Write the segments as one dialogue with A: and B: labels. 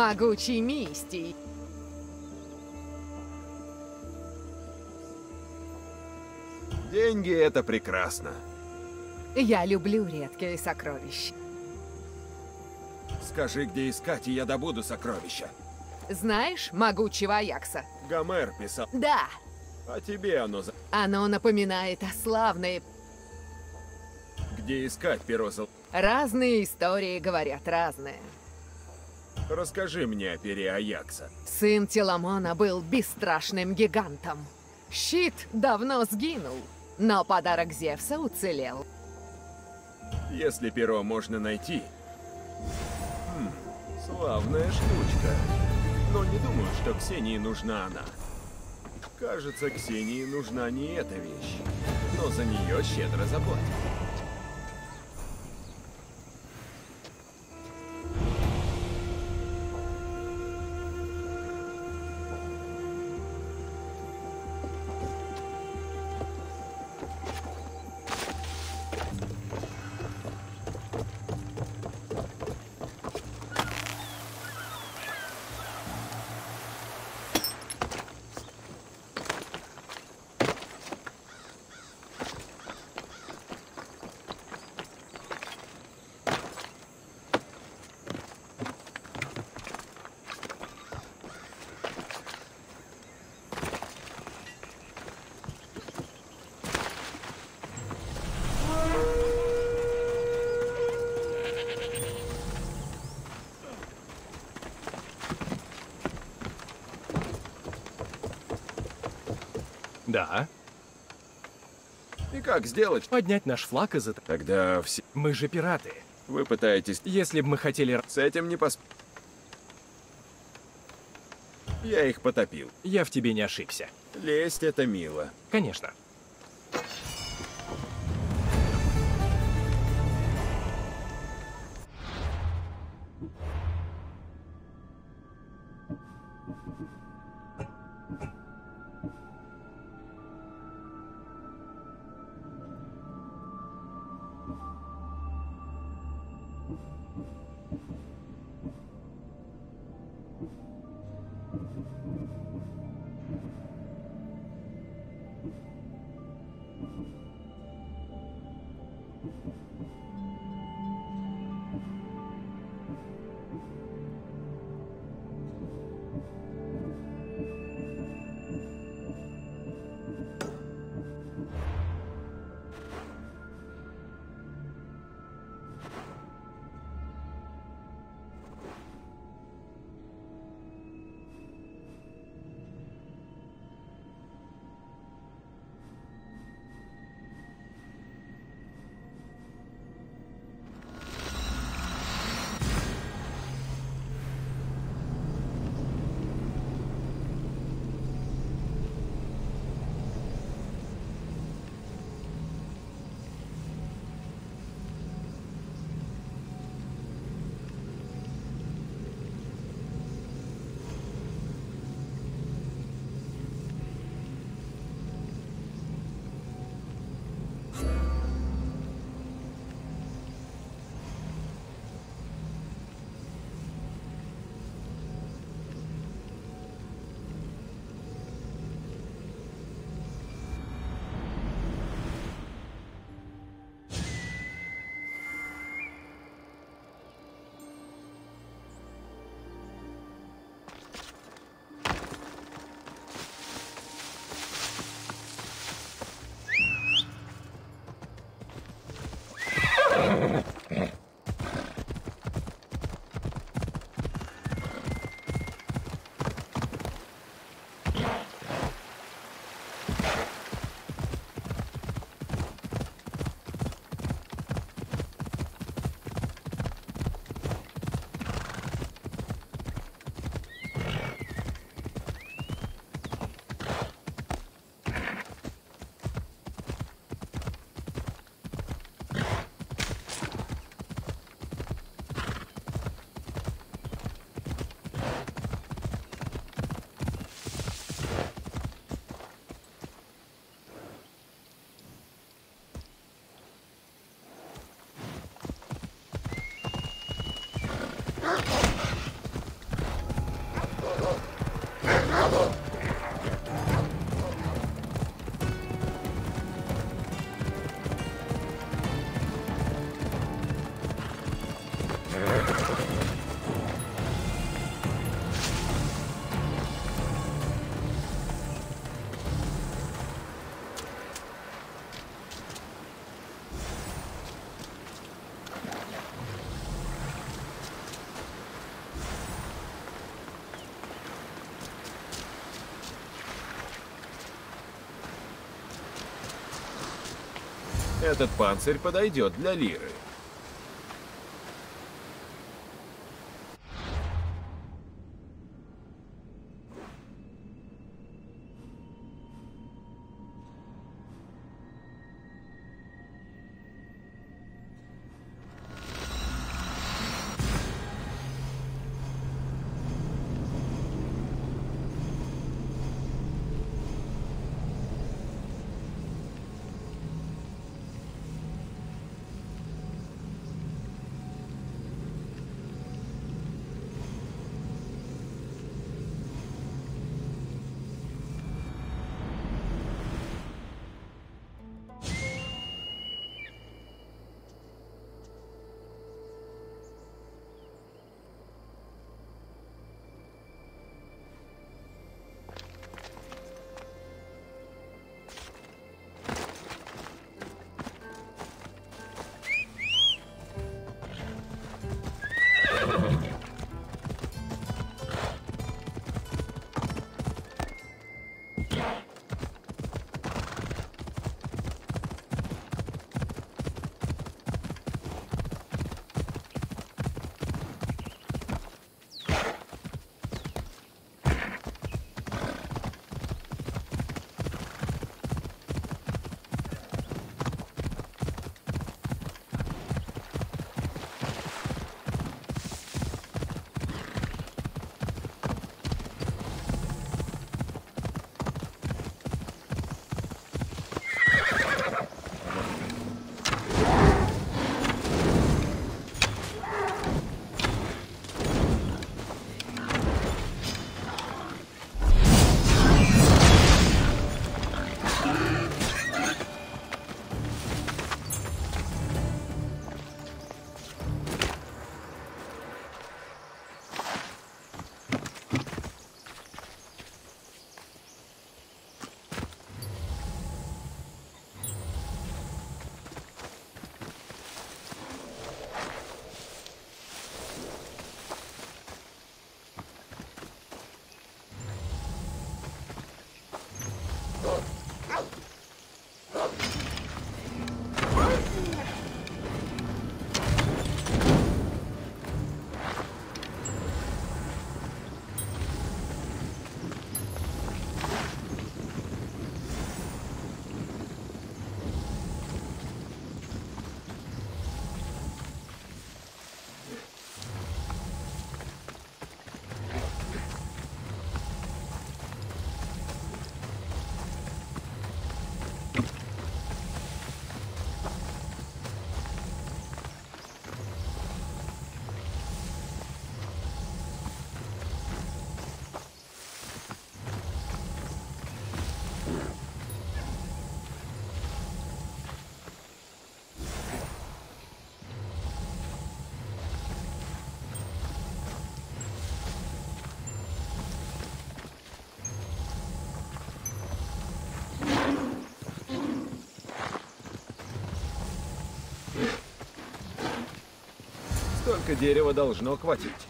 A: могучий мистий.
B: Деньги — это прекрасно.
A: Я люблю редкие сокровища.
B: Скажи, где искать, и я добуду сокровища.
A: Знаешь могучего Аякса?
B: Гомер писал,
A: Да,
B: а тебе оно за...
A: оно напоминает о славные...
B: Где искать, Пирозл?
A: Разные истории говорят разные.
B: Расскажи мне о пере Аякса.
A: Сын Теламона был бесстрашным гигантом. Щит давно сгинул, но подарок Зевса уцелел.
B: Если перо можно найти... Хм, славная штучка. Но не думаю, что Ксении нужна она. Кажется, Ксении нужна не эта вещь, но за нее щедро заплатят.
C: Да.
B: И как сделать?
C: Поднять наш флаг из этого.
B: Тогда все...
C: Мы же пираты.
B: Вы пытаетесь...
C: Если бы мы хотели...
B: С этим не пос... Я их потопил.
C: Я в тебе не ошибся.
B: Лезть это мило.
C: Конечно.
B: Этот панцирь подойдет для Лиры. Дерева должно хватить.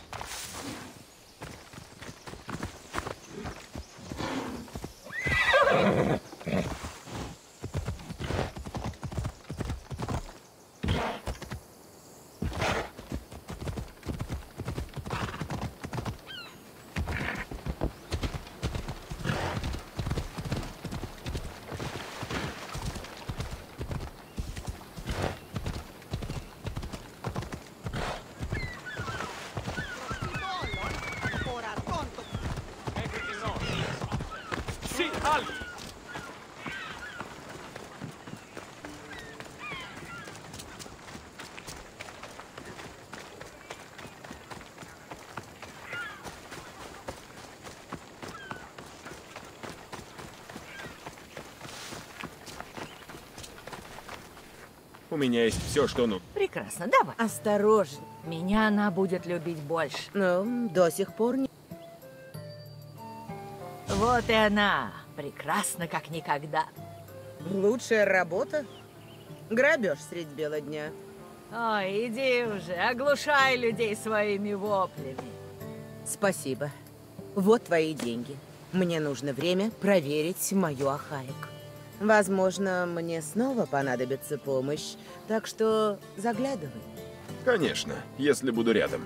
B: У меня есть все, что ну.
D: Прекрасно, давай.
E: Осторожно.
D: Меня она будет любить больше.
E: Ну, до сих пор не...
D: Вот и она. Прекрасна, как никогда.
E: Лучшая работа? Грабеж средь бела дня.
D: Ой, иди уже, оглушай людей своими воплями.
E: Спасибо. Вот твои деньги. Мне нужно время проверить мою Ахаек. Возможно, мне снова понадобится помощь, так что заглядывай.
B: Конечно, если буду рядом.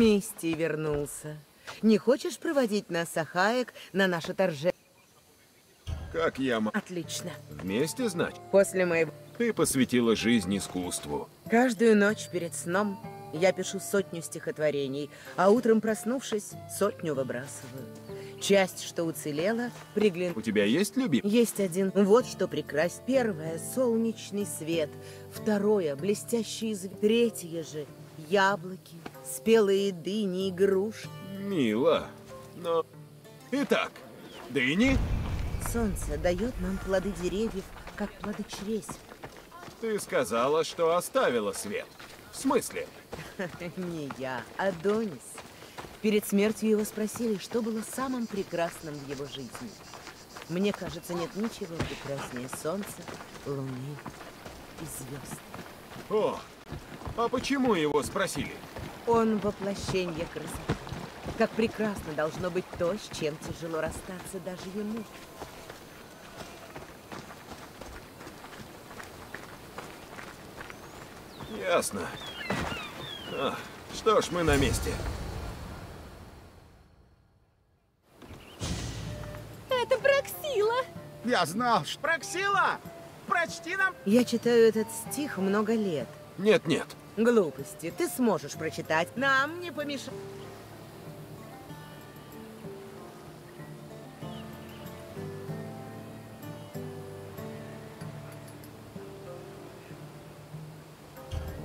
E: Мисти вернулся. Не хочешь проводить нас, Сахаек, на наше торжество?
B: Как я м...
E: Отлично.
B: Вместе, значит?
E: После моего...
B: Ты посвятила жизнь искусству.
E: Каждую ночь перед сном я пишу сотню стихотворений, а утром, проснувшись, сотню выбрасываю. Часть, что уцелела, пригляну.
B: У тебя есть любимый?
E: Есть один. Вот что прекрасно. Первое — солнечный свет. Второе — блестящий звезд. Третье же — яблоки, спелые дыни и груши.
B: Мило. Но... Итак, дыни?
E: Солнце дает нам плоды деревьев, как плоды чресь.
B: Ты сказала, что оставила свет. В смысле?
E: Не я, а Донис. Перед смертью его спросили, что было самым прекрасным в его жизни. Мне кажется, нет ничего прекраснее солнца, луны и звезд.
B: О, а почему его спросили?
E: Он воплощение красоты. Как прекрасно должно быть то, с чем тяжело расстаться даже ему.
B: Ясно. А, что ж, мы на месте.
F: Это Проксила!
G: Я знал, что... Проксила! Прочти нам...
E: Я читаю этот стих много лет.
B: Нет-нет,
E: Глупости. Ты сможешь прочитать. Нам не помешает.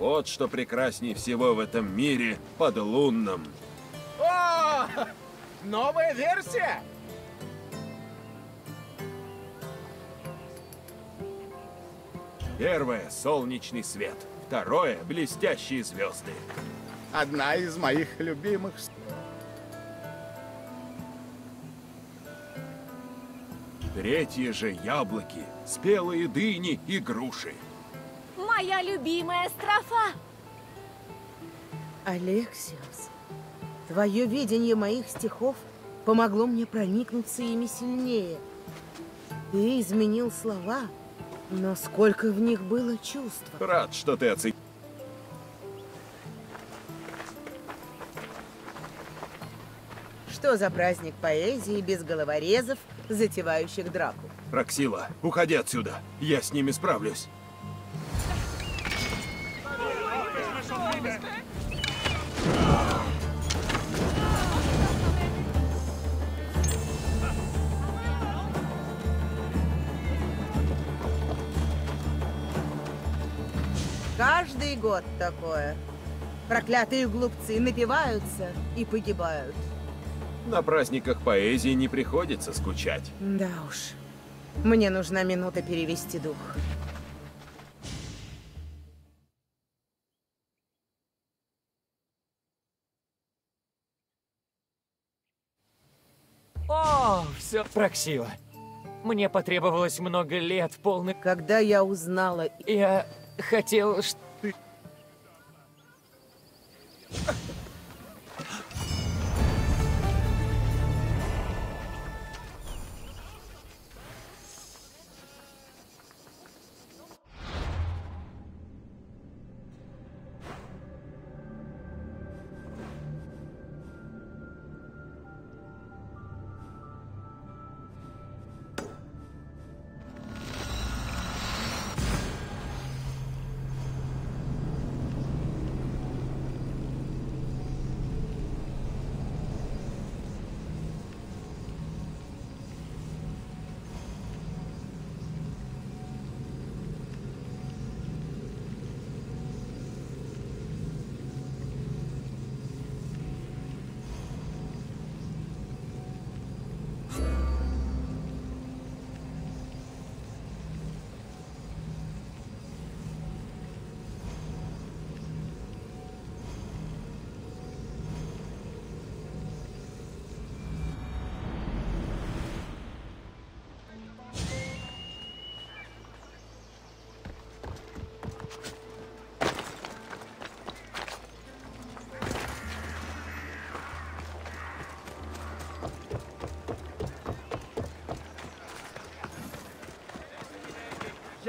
B: вот что прекрасней всего в этом мире под лунном.
G: О! Новая версия!
B: Первое — солнечный свет. Второе — блестящие звезды.
G: Одна из моих любимых...
B: Третье же — яблоки, спелые дыни и груши.
F: Моя любимая строфа!
E: Алексиус, твое видение моих стихов помогло мне проникнуться ими сильнее. Ты изменил слова, но сколько в них было чувств.
B: Рад, что ты оценил.
E: Что за праздник поэзии без головорезов, затевающих драку?
B: Роксила, уходи отсюда. Я с ними справлюсь.
E: Каждый год такое. Проклятые глупцы напиваются и погибают.
B: На праздниках поэзии не приходится скучать.
E: Да уж. Мне нужна минута перевести дух.
H: О, все, Проксила. Мне потребовалось много лет полных...
E: Когда я узнала...
H: Я хотел, что...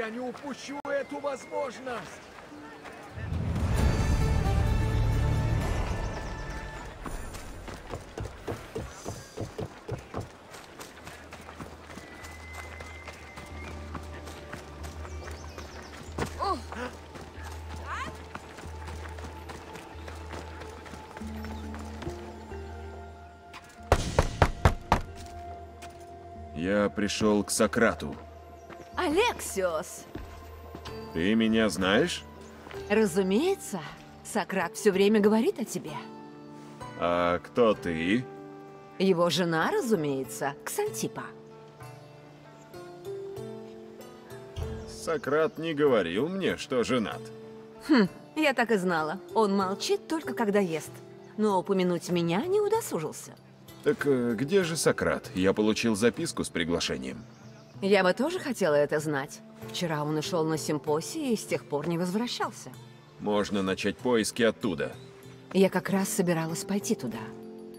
G: Я не упущу эту возможность!
B: Я пришел к Сократу.
A: Алексиос!
B: Ты меня знаешь?
A: Разумеется, Сократ все время говорит о тебе.
B: А кто ты?
A: Его жена, разумеется, Ксантипа.
B: Сократ не говорил мне, что женат.
A: Я так и знала. Он молчит только когда ест. Но упомянуть меня не удосужился.
B: Так э, где же Сократ? Я получил записку с приглашением.
A: Я бы тоже хотела это знать. Вчера он ушел на симпосии и с тех пор не возвращался.
B: Можно начать поиски оттуда.
A: Я как раз собиралась пойти туда.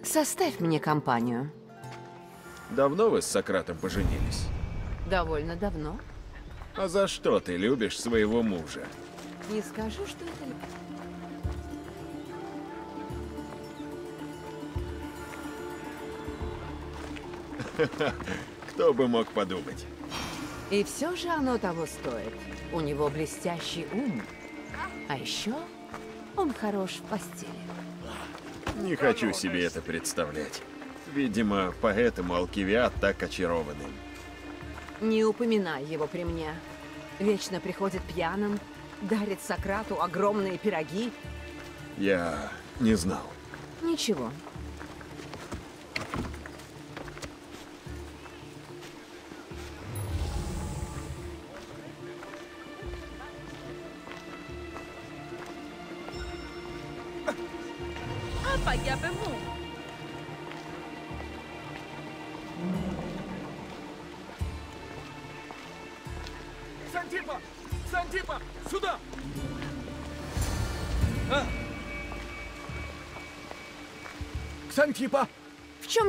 A: Составь мне компанию.
B: Давно вы с Сократом поженились?
A: Довольно давно.
B: А за что ты любишь своего мужа?
A: Не скажу, что это...
B: Кто бы мог подумать?
A: И все же оно того стоит. У него блестящий ум. А еще он хорош в постели.
B: Не хочу себе это представлять. Видимо, поэтому Алкивиад так очарован им.
A: Не упоминай его при мне. Вечно приходит пьяным, дарит Сократу огромные пироги.
B: Я не знал.
A: Ничего.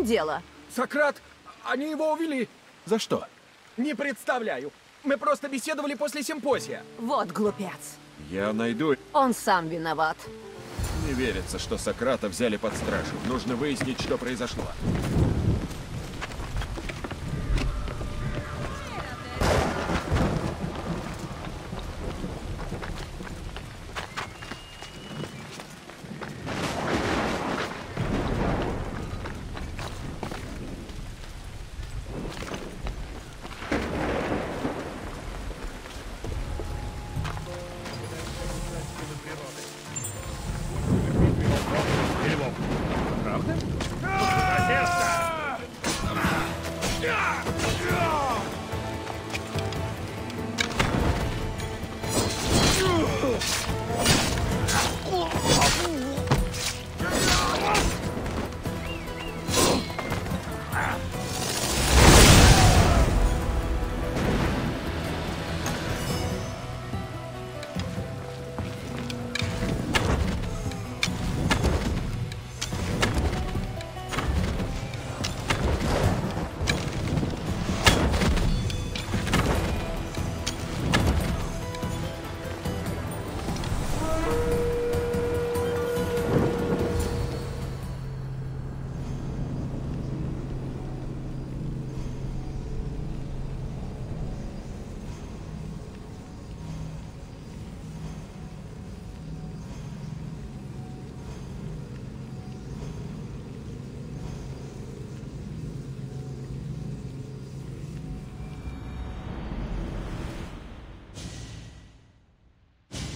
A: Дело?
G: Сократ! Они его увели!
B: За что?
G: Не представляю! Мы просто беседовали после симпозия.
A: Вот глупец.
B: Я найду.
A: Он сам виноват.
B: Не верится, что Сократа взяли под стражу. Нужно выяснить, что произошло.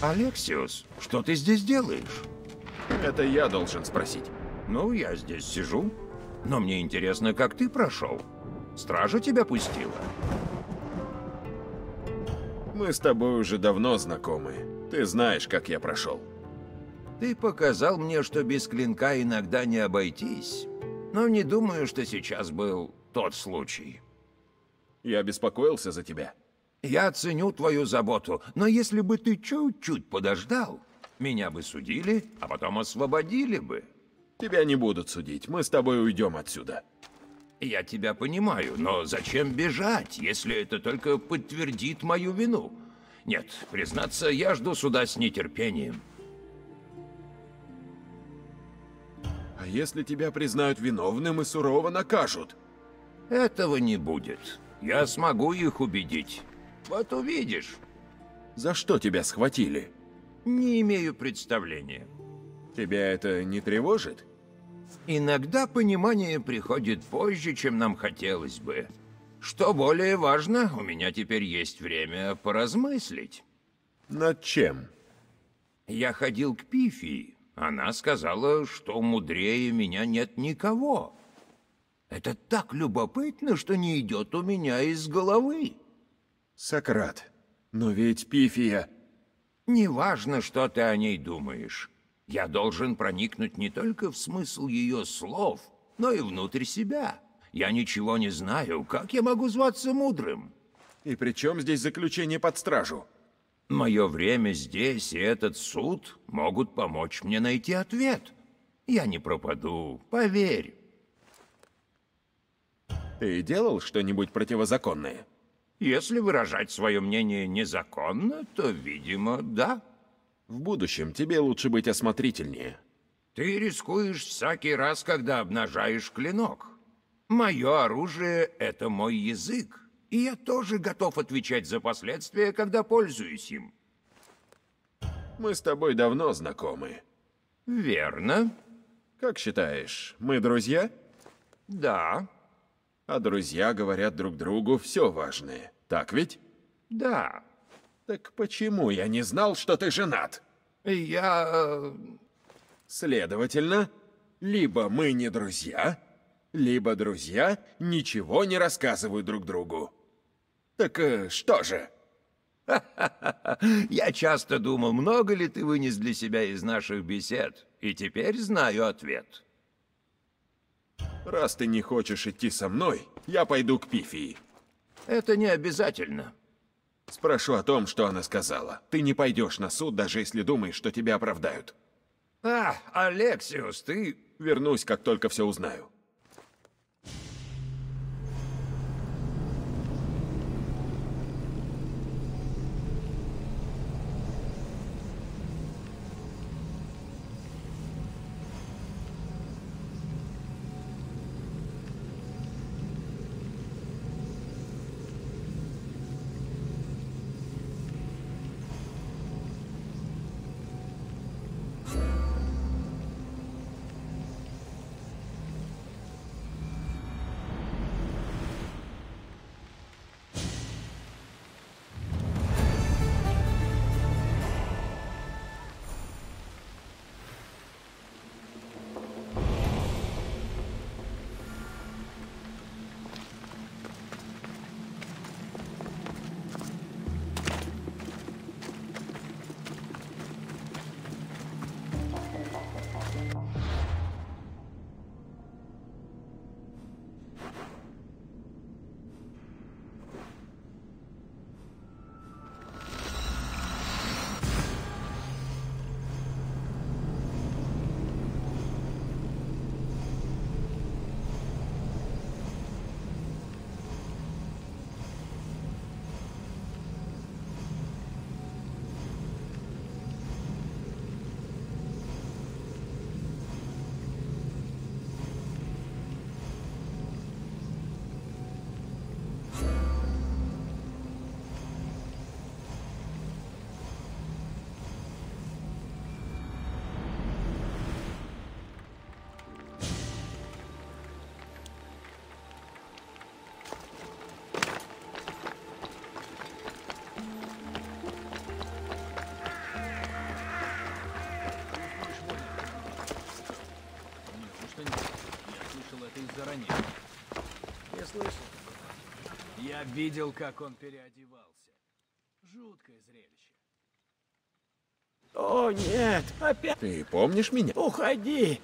I: Алексиус, что ты здесь делаешь?
B: Это я должен спросить.
I: Ну, я здесь сижу. Но мне интересно, как ты прошел. Стража тебя пустила?
B: Мы с тобой уже давно знакомы. Ты знаешь, как я прошел.
I: Ты показал мне, что без клинка иногда не обойтись. Но не думаю, что сейчас был тот случай.
B: Я беспокоился за тебя.
I: Я ценю твою заботу, но если бы ты чуть-чуть подождал, меня бы судили, а потом освободили бы.
B: Тебя не будут судить. Мы с тобой уйдем отсюда.
I: Я тебя понимаю, но зачем бежать, если это только подтвердит мою вину? Нет, признаться, я жду суда с нетерпением.
B: А если тебя признают виновным и сурово накажут?
I: Этого не будет. Я смогу их убедить. Вот увидишь.
B: За что тебя схватили?
I: Не имею представления.
B: Тебя это не тревожит?
I: Иногда понимание приходит позже, чем нам хотелось бы. Что более важно, у меня теперь есть время поразмыслить.
B: Над чем?
I: Я ходил к Пифии. Она сказала, что мудрее меня нет никого. Это так любопытно, что не идет у меня из головы.
B: Сократ, но ведь Пифия...
I: Неважно, что ты о ней думаешь. Я должен проникнуть не только в смысл ее слов, но и внутрь себя. Я ничего не знаю. Как я могу зваться мудрым?
B: И при чем здесь заключение под стражу?
I: Мое время здесь и этот суд могут помочь мне найти ответ. Я не пропаду, поверь.
B: Ты делал что-нибудь противозаконное?
I: Если выражать свое мнение незаконно, то, видимо, да.
B: В будущем тебе лучше быть осмотрительнее.
I: Ты рискуешь всякий раз, когда обнажаешь клинок. Мое оружие — это мой язык, и я тоже готов отвечать за последствия, когда пользуюсь им.
B: Мы с тобой давно знакомы.
I: Верно.
B: Как считаешь, мы друзья?
I: Да.
B: А друзья говорят друг другу все важное. Так ведь?
I: Да.
B: Так почему я не знал, что ты женат?
I: Я... э,
B: Следовательно, либо мы не друзья, либо друзья ничего не рассказывают друг другу. Так э, что же?
I: Я часто думал, много ли ты вынес для себя из наших бесед, и теперь знаю ответ.
B: Раз ты не хочешь идти со мной, я пойду к Пифии.
I: Это не обязательно.
B: Спрошу о том, что она сказала. Ты не пойдешь на суд, даже если думаешь, что тебя оправдают.
I: А, Алексиус, ты...
B: Вернусь, как только все узнаю.
C: Я видел, как он переодевался. Жуткое зрелище.
G: О, нет, опять
B: Ты помнишь меня?
G: уходи.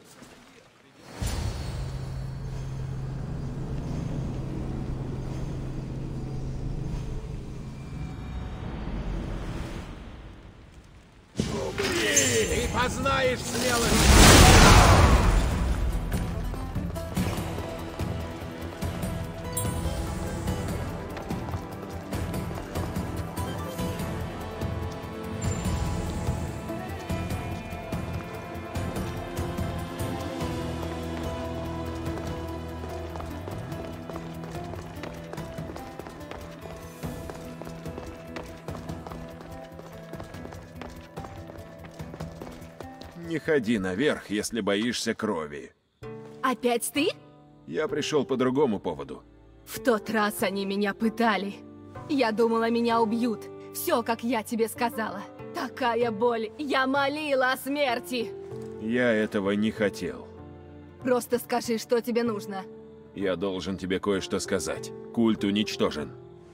B: Ты познаешь смелость! Не ходи наверх, если боишься крови.
F: Опять ты?
B: Я пришел по другому поводу.
F: В тот раз они меня пытали. Я думала, меня убьют. Все, как я тебе сказала. Такая боль. Я молила о смерти.
B: Я этого не хотел.
F: Просто скажи, что тебе нужно.
B: Я должен тебе кое-что сказать. Культ уничтожен.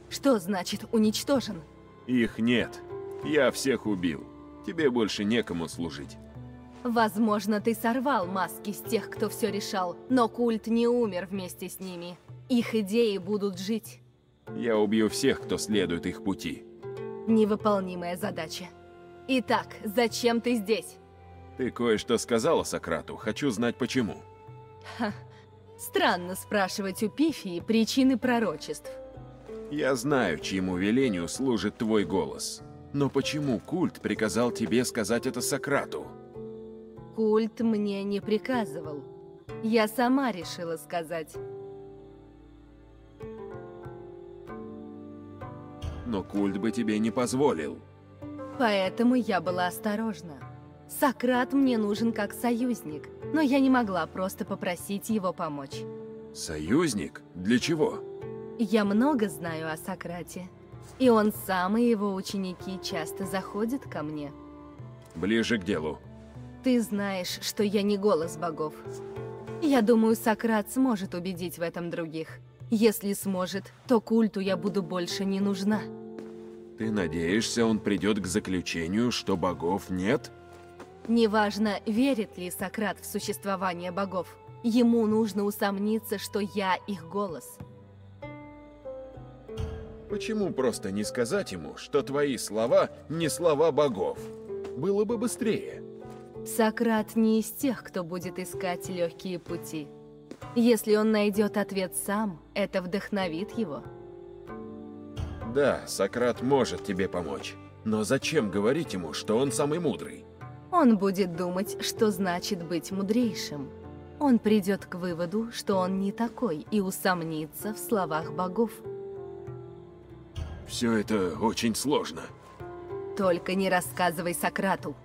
F: Что значит уничтожен?
B: Их нет. Я всех убил. Тебе больше некому служить.
F: Возможно, ты сорвал маски с тех, кто все решал, но культ не умер вместе с ними. Их идеи будут жить.
B: Я убью всех, кто следует их пути.
F: Невыполнимая задача. Итак, зачем ты здесь?
B: Ты кое-что сказала Сократу. Хочу знать, почему.
F: Странно спрашивать у Пифии причины пророчеств.
B: Я знаю, чьему велению служит твой голос. Но почему культ приказал тебе сказать это Сократу?
F: Культ мне не приказывал. Я сама решила сказать.
B: Но культ бы тебе не позволил.
F: Поэтому я была осторожна. Сократ мне нужен как союзник, но я не могла просто попросить его помочь.
B: Союзник? Для чего?
F: Я много знаю о Сократе. И он сам и его ученики часто заходят ко мне.
B: Ближе к делу.
F: Ты знаешь, что я не голос богов. Я думаю, Сократ сможет убедить в этом других. Если сможет, то культу я буду больше не нужна.
B: Ты надеешься, он придет к заключению, что богов нет?
F: Неважно, верит ли Сократ в существование богов. Ему нужно усомниться, что я их голос.
B: Почему просто не сказать ему, что твои слова не слова богов? Было бы быстрее.
F: Сократ не из тех, кто будет искать легкие пути. Если он найдет ответ сам, это вдохновит его.
B: Да, Сократ может тебе помочь. Но зачем говорить ему, что он самый мудрый?
F: Он будет думать, что значит быть мудрейшим. Он придет к выводу, что он не такой, и усомнится в словах богов.
B: Все это очень сложно.
F: Только не рассказывай Сократу.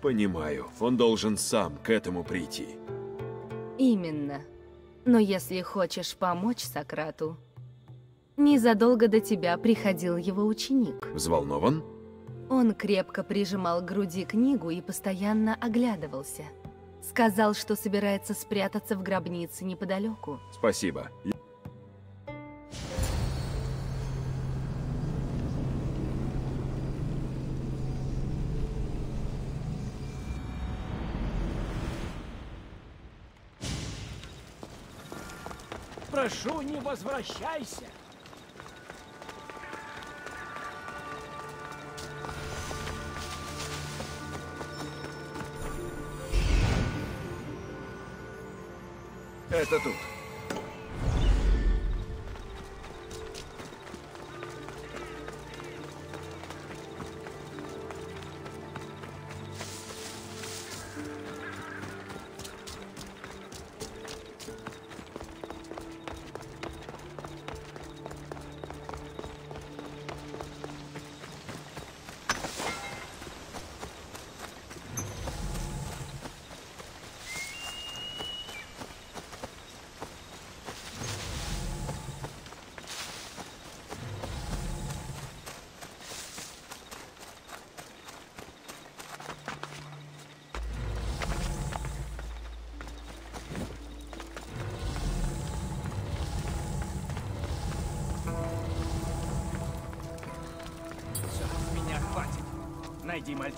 B: Понимаю, он должен сам к этому прийти.
F: Именно. Но если хочешь помочь Сократу, незадолго до тебя приходил его ученик.
B: Взволнован?
F: Он крепко прижимал к груди книгу и постоянно оглядывался. Сказал, что собирается спрятаться в гробнице неподалеку.
B: Спасибо.
C: Прошу, не возвращайся.
B: Это тут.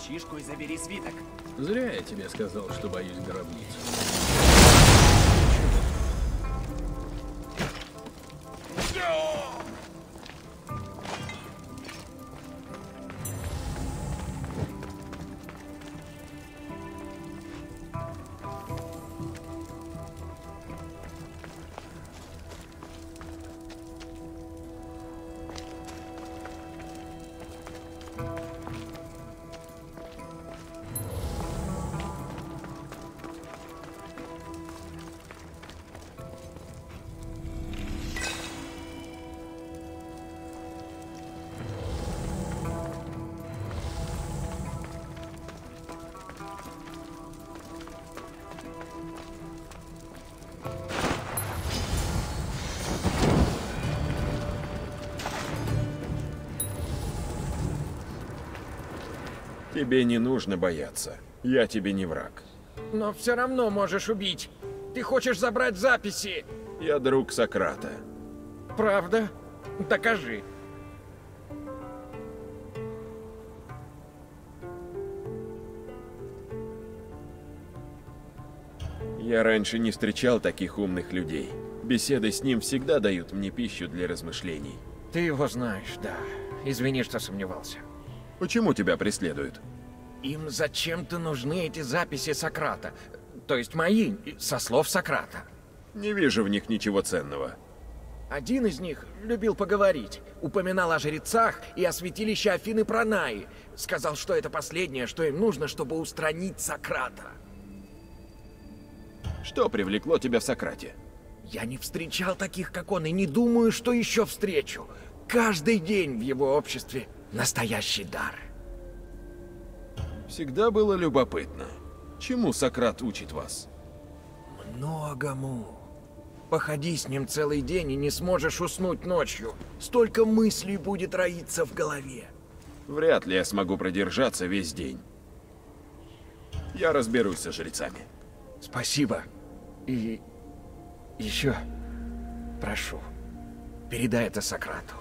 C: Мальчишку и забери свиток.
J: Зря я тебе сказал, что боюсь гробниц.
B: Тебе не нужно бояться. Я тебе не враг.
G: Но все равно можешь убить. Ты хочешь забрать записи.
B: Я друг Сократа.
G: Правда? Докажи.
B: Я раньше не встречал таких умных людей. Беседы с ним всегда дают мне пищу для размышлений.
G: Ты его знаешь, да. Извини, что сомневался.
B: Почему тебя преследуют?
G: Им зачем-то нужны эти записи Сократа. То есть мои, со слов Сократа.
B: Не вижу в них ничего ценного.
G: Один из них любил поговорить. Упоминал о жрецах и о святилище Афины Пранаи. Сказал, что это последнее, что им нужно, чтобы устранить Сократа.
B: Что привлекло тебя в Сократе?
G: Я не встречал таких, как он, и не думаю, что еще встречу. Каждый день в его обществе настоящий дар.
B: Всегда было любопытно. Чему Сократ учит вас?
G: Многому. Походи с ним целый день и не сможешь уснуть ночью. Столько мыслей будет роиться в голове.
B: Вряд ли я смогу продержаться весь день. Я разберусь со жрецами.
G: Спасибо. И еще прошу, передай это Сократу.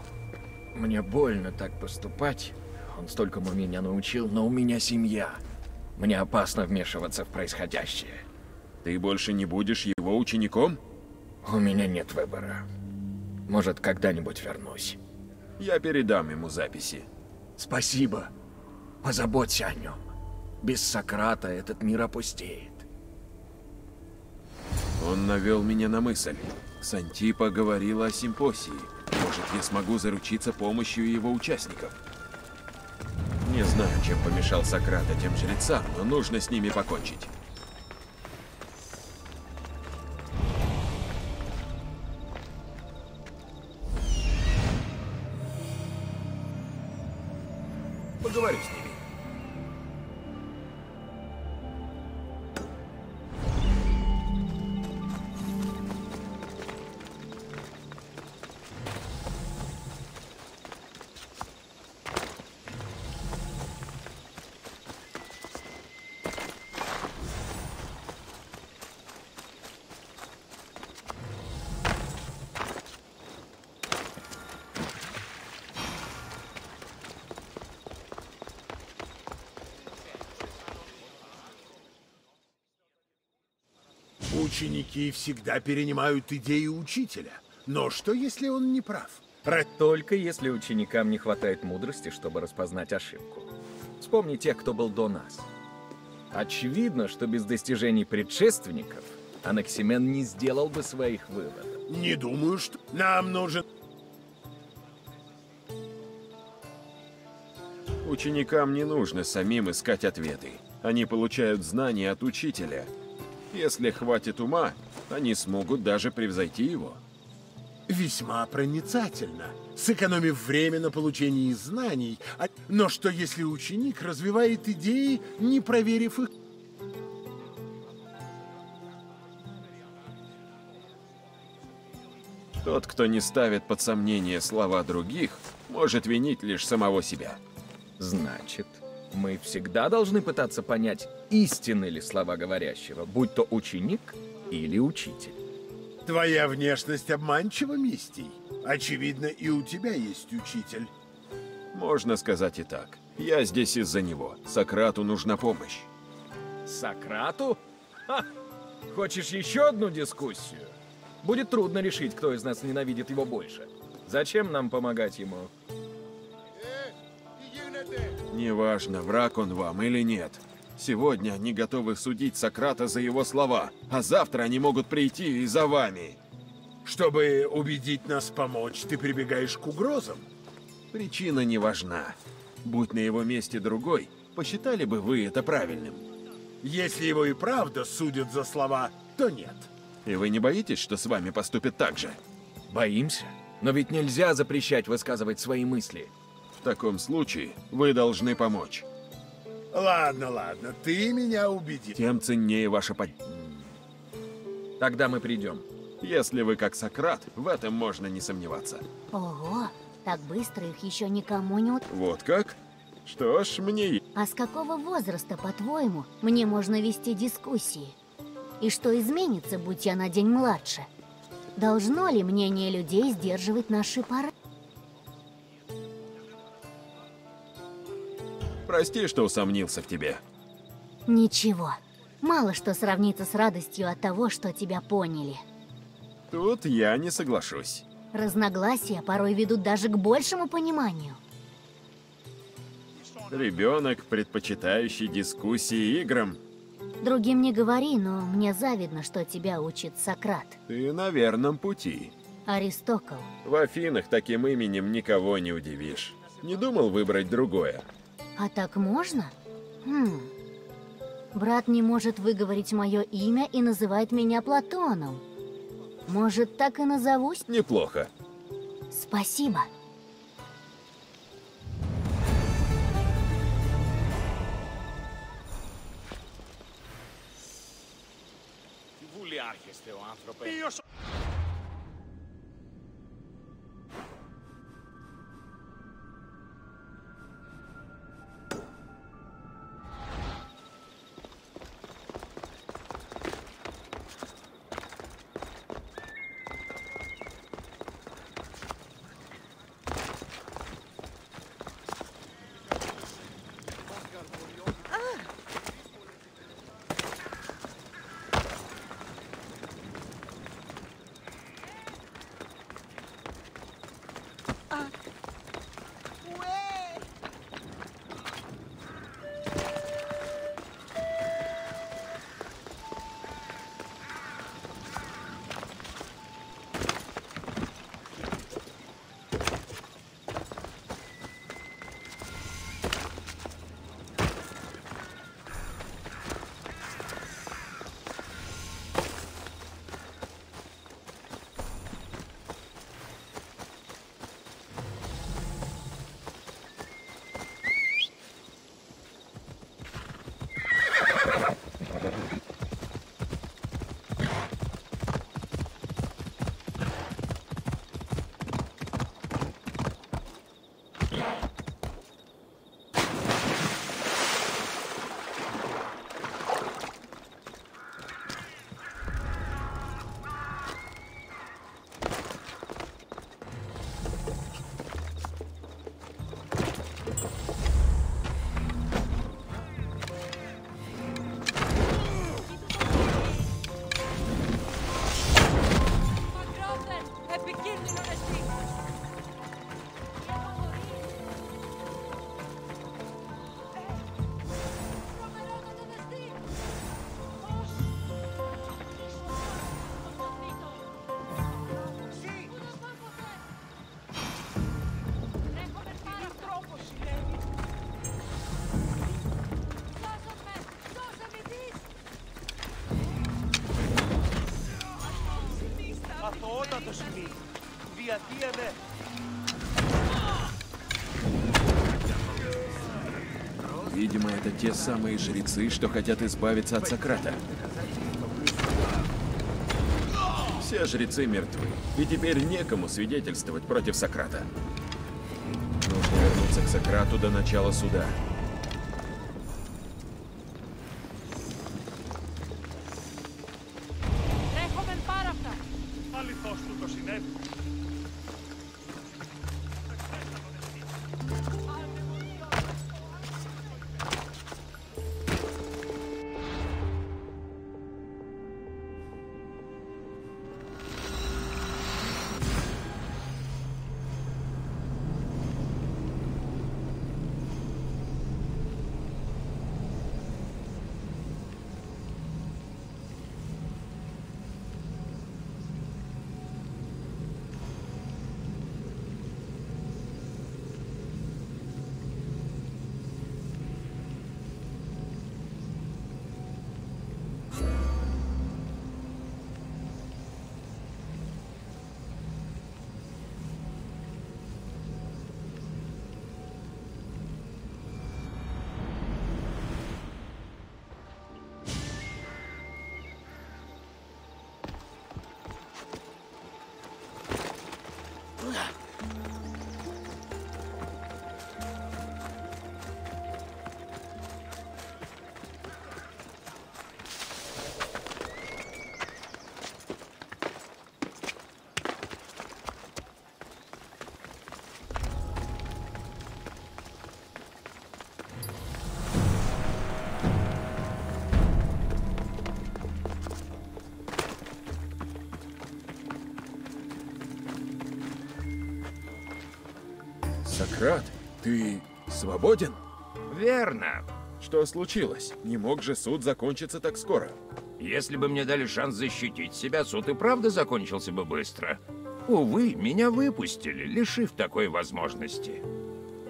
G: Мне больно так поступать. Он столькому меня научил, но у меня семья. Мне опасно вмешиваться в происходящее.
B: Ты больше не будешь его учеником?
G: У меня нет выбора. Может, когда-нибудь вернусь.
B: Я передам ему записи.
G: Спасибо. Позаботься о нем. Без Сократа этот мир опустеет.
B: Он навел меня на мысль. Сантипа говорила о симпосии. Может, я смогу заручиться помощью его участников. Не знаю, чем помешал Сократ этим жрецам, но нужно с ними покончить.
K: Ученики всегда перенимают идеи учителя. Но что, если он не прав?
C: Только если ученикам не хватает мудрости, чтобы распознать ошибку. Вспомни тех, кто был до нас. Очевидно, что без достижений предшественников Анаксимен не сделал бы своих выводов.
K: Не думаю, что нам нужен...
B: Ученикам не нужно самим искать ответы. Они получают знания от учителя. Если хватит ума, они смогут даже превзойти его.
K: Весьма проницательно, сэкономив время на получении знаний. А- Но что, если ученик развивает идеи, не проверив их?
B: Тот, кто не ставит под сомнение слова других, может винить лишь самого себя.
C: Значит, мы всегда должны пытаться понять, истинны ли слова говорящего, будь то ученик или учитель.
K: Твоя внешность обманчива, Мистий. Очевидно, и у тебя есть учитель.
B: Можно сказать и так. Я здесь из-за него. Сократу нужна помощь.
C: Сократу? Ха! Хочешь еще одну дискуссию? Будет трудно решить, кто из нас ненавидит его больше. Зачем нам помогать ему?
B: Неважно, враг он вам или нет. Сегодня они готовы судить Сократа за его слова, а завтра они могут прийти и за вами.
K: Чтобы убедить нас помочь, ты прибегаешь к угрозам.
B: Причина не важна. Будь на его месте другой, посчитали бы вы это правильным.
K: Если его и правда судят за слова, то нет.
B: И вы не боитесь, что с вами поступят так же?
C: Боимся? Но ведь нельзя запрещать высказывать свои мысли.
B: В таком случае вы должны помочь.
K: Ладно, ладно, ты меня убедил.
B: Тем ценнее ваша под...
C: Тогда мы придем.
B: Если вы как Сократ, в этом можно не сомневаться.
L: Ого, так быстро их еще никому не... ут-
B: Вот как? Что ж, мне...
L: А с какого возраста, по-твоему, мне можно вести дискуссии? И что изменится, будь я на день младше? Должно ли мнение людей сдерживать наши пары?
B: Прости, что усомнился в тебе.
L: Ничего. Мало что сравнится с радостью от того, что тебя поняли.
B: Тут я не соглашусь.
L: Разногласия порой ведут даже к большему пониманию.
B: Ребенок, предпочитающий дискуссии играм.
L: Другим не говори, но мне завидно, что тебя учит Сократ.
B: Ты на верном пути.
L: Аристокл.
B: В Афинах таким именем никого не удивишь. Не думал выбрать другое.
L: А так можно? Хм. Брат не может выговорить мое имя и называет меня Платоном. Может, так и назовусь?
B: Неплохо.
L: Спасибо.
M: άρχεστε ο άνθρωπε.
B: Те самые жрецы, что хотят избавиться от Сократа. Все жрецы мертвы, и теперь некому свидетельствовать против Сократа. Нужно вернуться к Сократу до начала суда. Ты свободен?
I: Верно.
B: Что случилось? Не мог же суд закончиться так скоро?
I: Если бы мне дали шанс защитить себя, суд и правда закончился бы быстро. Увы, меня выпустили, лишив такой возможности.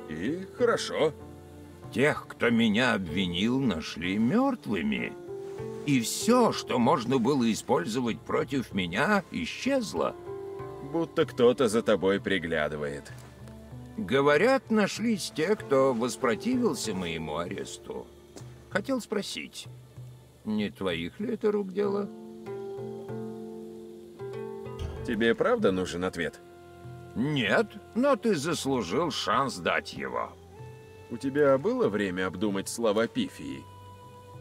B: И хорошо.
I: Тех, кто меня обвинил, нашли мертвыми. И все, что можно было использовать против меня, исчезло.
B: Будто кто-то за тобой приглядывает.
I: Говорят, нашлись те, кто воспротивился моему аресту. Хотел спросить, не твоих ли это рук дело?
B: Тебе правда нужен ответ?
I: Нет, но ты заслужил шанс дать его.
B: У тебя было время обдумать слова Пифии?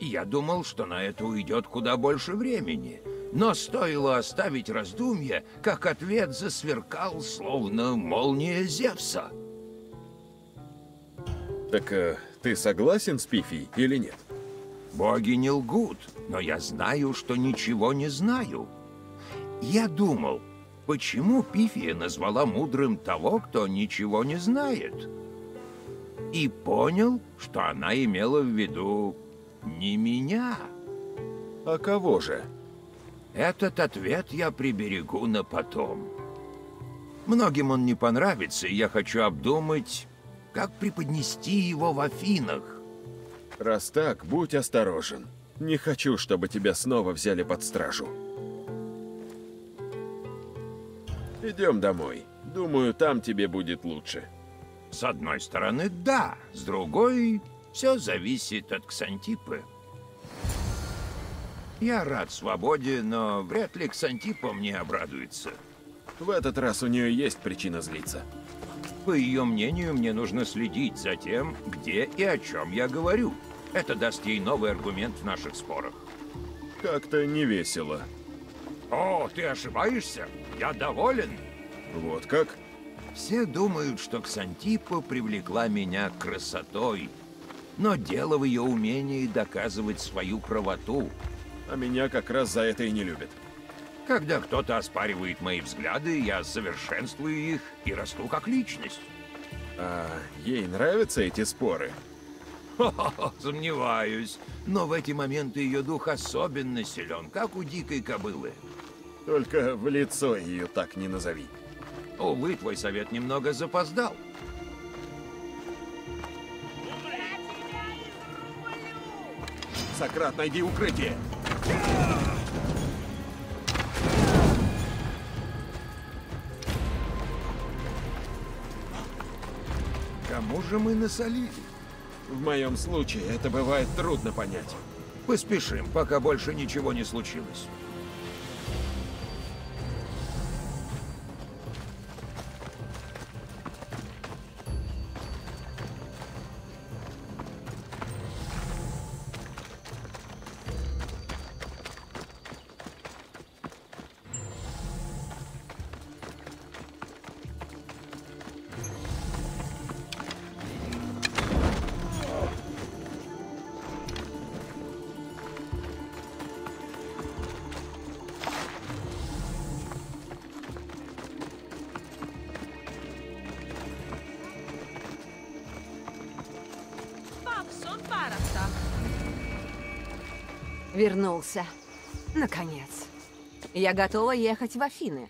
I: Я думал, что на это уйдет куда больше времени. Но стоило оставить раздумье, как ответ засверкал, словно молния Зевса.
B: Так э, ты согласен с Пифией или нет?
I: Боги не лгут, но я знаю, что ничего не знаю. Я думал, почему Пифия назвала мудрым того, кто ничего не знает? И понял, что она имела в виду не меня.
B: А кого же?
I: Этот ответ я приберегу на потом. Многим он не понравится, и я хочу обдумать, как преподнести его в Афинах.
B: Раз так, будь осторожен. Не хочу, чтобы тебя снова взяли под стражу. Идем домой. Думаю, там тебе будет лучше.
I: С одной стороны, да. С другой, все зависит от Ксантипы. Я рад свободе, но вряд ли Ксантипа мне обрадуется.
B: В этот раз у нее есть причина злиться.
I: По ее мнению, мне нужно следить за тем, где и о чем я говорю. Это даст ей новый аргумент в наших спорах.
B: Как-то не весело.
I: О, ты ошибаешься? Я доволен.
B: Вот как?
I: Все думают, что Ксантипа привлекла меня красотой. Но дело в ее умении доказывать свою правоту.
B: А меня как раз за это и не любят.
I: Когда кто-то оспаривает мои взгляды, я совершенствую их и расту как личность.
B: А ей нравятся эти споры?
I: Хо-хо-хо, сомневаюсь. Но в эти моменты ее дух особенно силен, как у дикой кобылы.
B: Только в лицо ее так не назови.
I: Увы, твой совет немного запоздал.
B: Сократ, найди укрытие!
I: Кому же мы насолили?
B: В моем случае это бывает трудно понять.
I: Поспешим, пока больше ничего не случилось.
A: Вернулся. Наконец. Я готова ехать в Афины.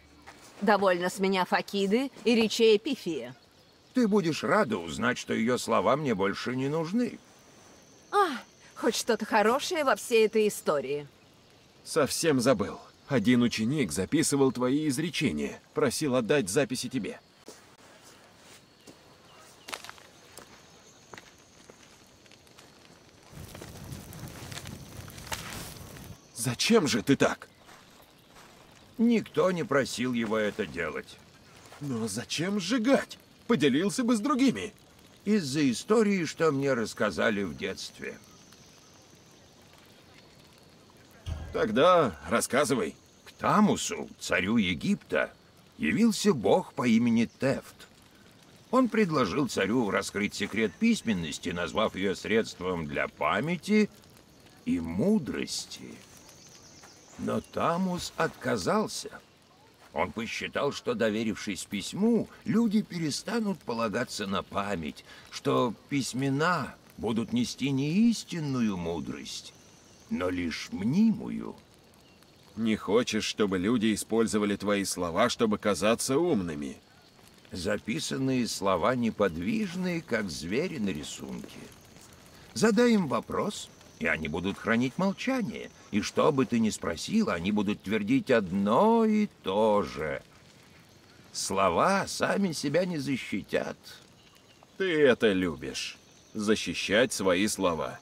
A: Довольно с меня Факиды и речей Пифия.
I: Ты будешь рада узнать, что ее слова мне больше не нужны.
A: А, хоть что-то хорошее во всей этой истории.
B: Совсем забыл. Один ученик записывал твои изречения, просил отдать записи тебе. Зачем же ты так?
I: Никто не просил его это делать.
B: Но зачем сжигать? Поделился бы с другими.
I: Из-за истории, что мне рассказали в детстве.
B: Тогда рассказывай.
I: К Тамусу, царю Египта, явился бог по имени Тефт. Он предложил царю раскрыть секрет письменности, назвав ее средством для памяти и мудрости. Но Тамус отказался. Он посчитал, что, доверившись письму, люди перестанут полагаться на память, что письмена будут нести не истинную мудрость, но лишь мнимую.
B: Не хочешь, чтобы люди использовали твои слова, чтобы казаться умными?
I: Записанные слова неподвижные, как звери на рисунке. Задай им вопрос, и они будут хранить молчание. И что бы ты ни спросил, они будут твердить одно и то же. Слова сами себя не защитят.
B: Ты это любишь. Защищать свои слова.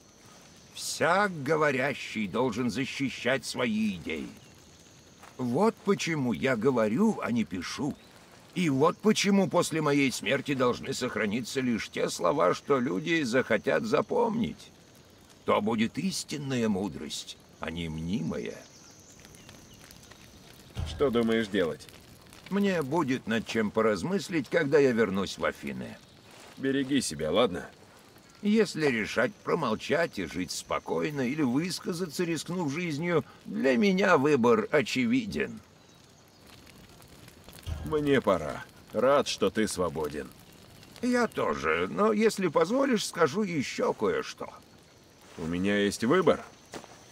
I: Всяк говорящий должен защищать свои идеи. Вот почему я говорю, а не пишу. И вот почему после моей смерти должны сохраниться лишь те слова, что люди захотят запомнить. То будет истинная мудрость, а не мнимая.
B: Что думаешь делать?
I: Мне будет над чем поразмыслить, когда я вернусь в Афины.
B: Береги себя, ладно?
I: Если решать промолчать и жить спокойно или высказаться, рискнув жизнью, для меня выбор очевиден.
B: Мне пора. Рад, что ты свободен.
I: Я тоже, но если позволишь, скажу еще кое-что.
B: У меня есть выбор.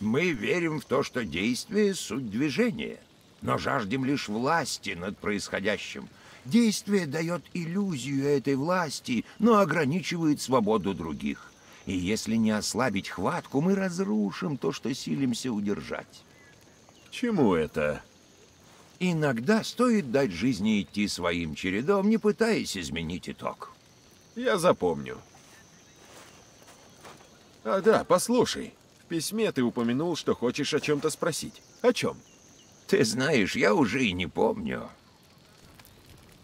I: Мы верим в то, что действие — суть движения, но жаждем лишь власти над происходящим. Действие дает иллюзию этой власти, но ограничивает свободу других. И если не ослабить хватку, мы разрушим то, что силимся удержать.
B: Чему это?
I: Иногда стоит дать жизни идти своим чередом, не пытаясь изменить итог.
B: Я запомню. А да, послушай. В письме ты упомянул, что хочешь о чем-то спросить. О чем?
I: Ты знаешь, я уже и не помню.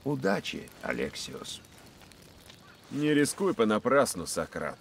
I: Удачи, Алексиос.
B: Не рискуй понапрасну, Сократ.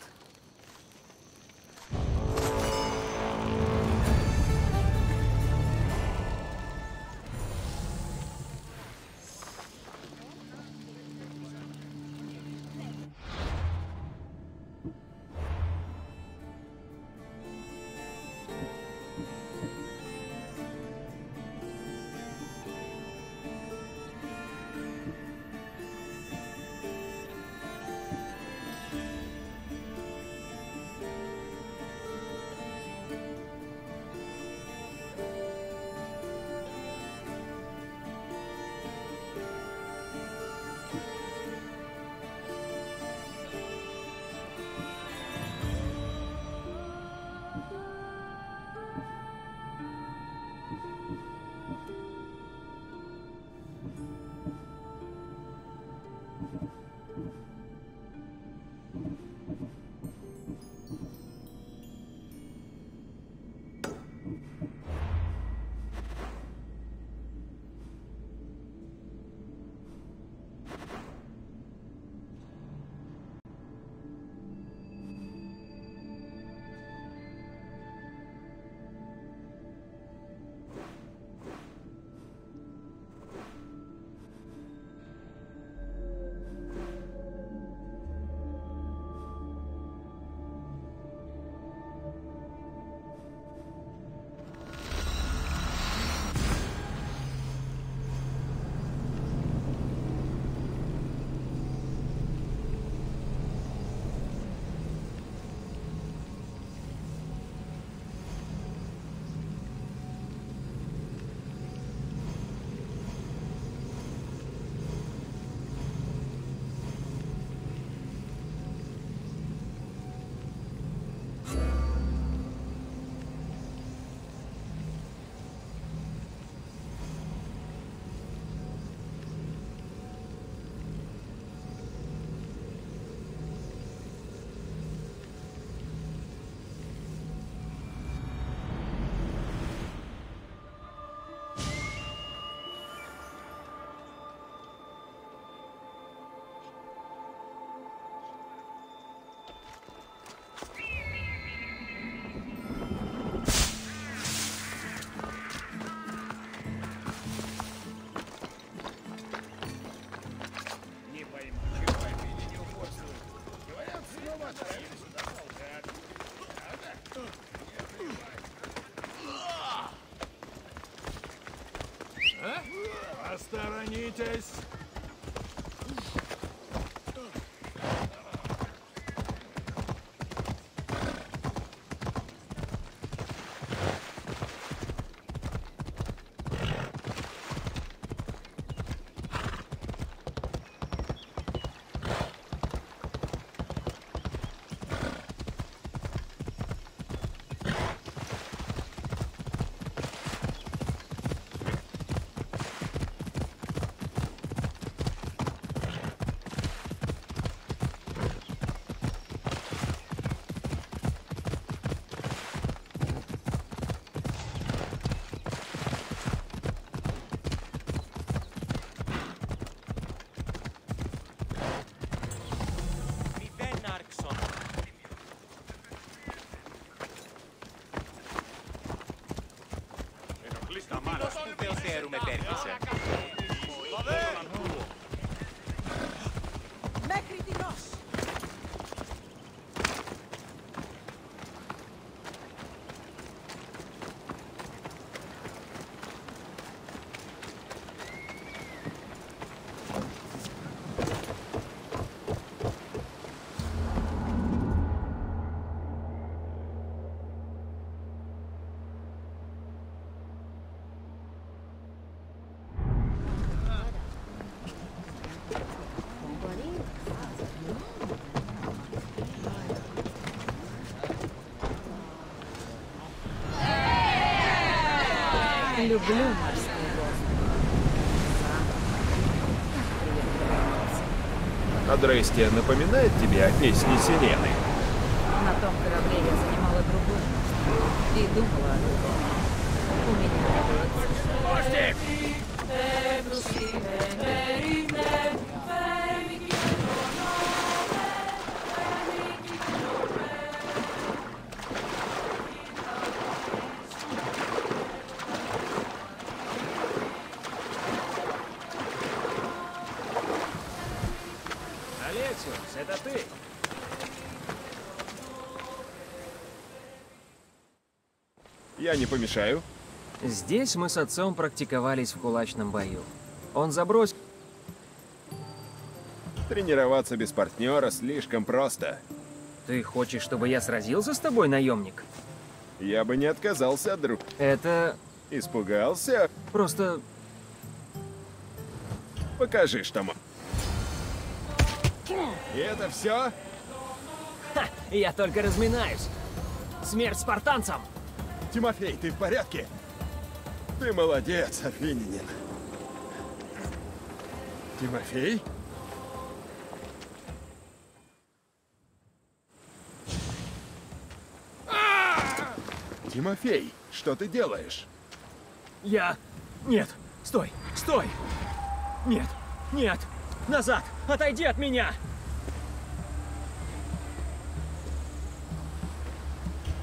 N: Посторонитесь!
E: Люблю морской воздух.
B: Адрестия напоминает тебе о песне сирены?
O: Я не
B: помешаю.
G: Здесь мы с отцом практиковались в кулачном бою. Он забросил...
B: Тренироваться без партнера слишком просто.
G: Ты хочешь, чтобы я сразился с тобой, наемник?
B: Я бы не отказался от друг.
G: Это...
B: Испугался?
G: Просто...
B: Покажи, что мо... И это все?
G: Ха, я только разминаюсь. Смерть спартанцам!
B: Тимофей, ты в порядке? Ты молодец, Афининин. Тимофей? Тимофей, что ты делаешь?
G: Я... Нет, стой, стой! Нет, нет, назад, отойди от меня!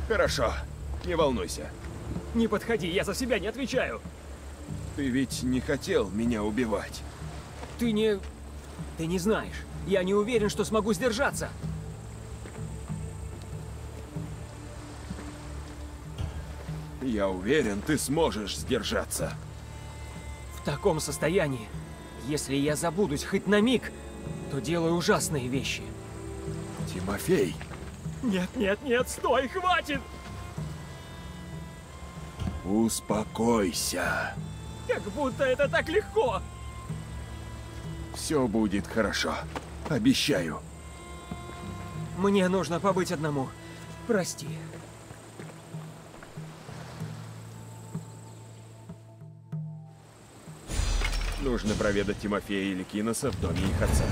B: Хорошо, не волнуйся.
G: Не подходи, я за себя не отвечаю.
B: Ты ведь не хотел меня убивать.
G: Ты не... Ты не знаешь. Я не уверен, что смогу сдержаться.
B: Я уверен, ты сможешь сдержаться.
G: В таком состоянии, если я забудусь хоть на миг, то делаю ужасные вещи.
B: Тимофей,
G: Нет, нет, нет, стой, хватит!
B: Успокойся.
G: Как будто это так легко!
B: Все будет хорошо. Обещаю.
G: Мне нужно побыть одному. Прости.
B: Нужно проведать Тимофея или Киноса в доме их отца.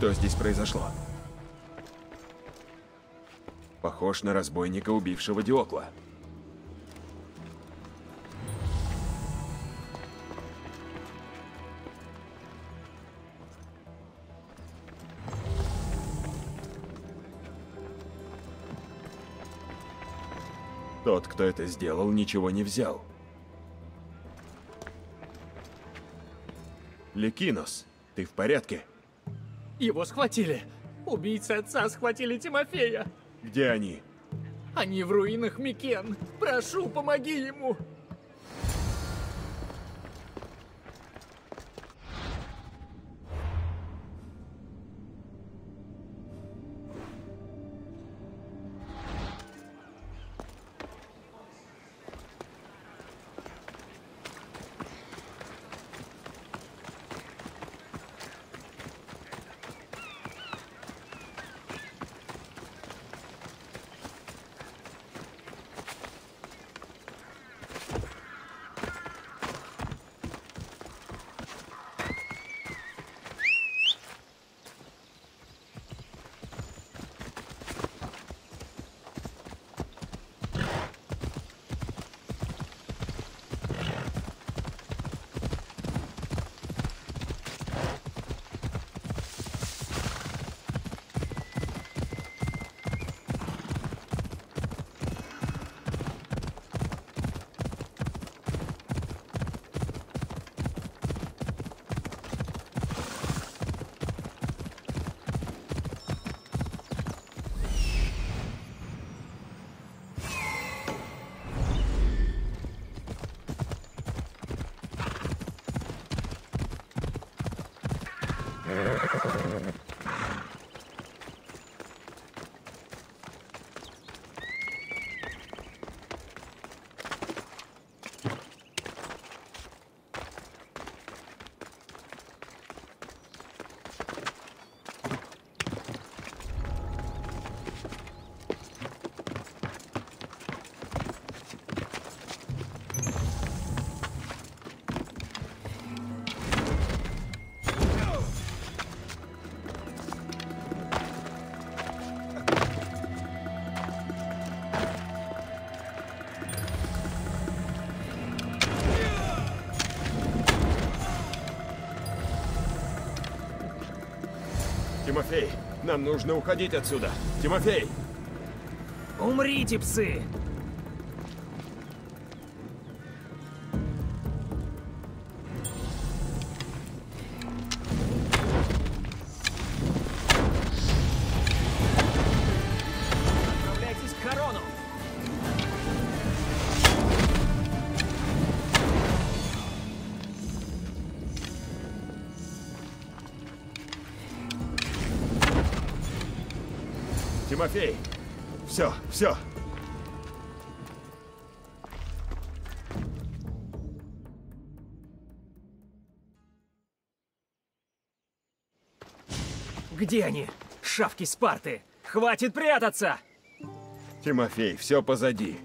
B: Что здесь произошло? Похож на разбойника, убившего Диокла. Тот, кто это сделал, ничего не взял. Ликинос, ты в порядке?
G: Его схватили. Убийцы отца схватили Тимофея.
B: Где они?
G: Они в руинах Микен. Прошу, помоги ему.
B: Тимофей, нам нужно уходить отсюда. Тимофей!
G: Умрите, псы!
B: Тимофей! Все, все!
G: Где они? Шавки Спарты! Хватит прятаться!
B: Тимофей, все позади.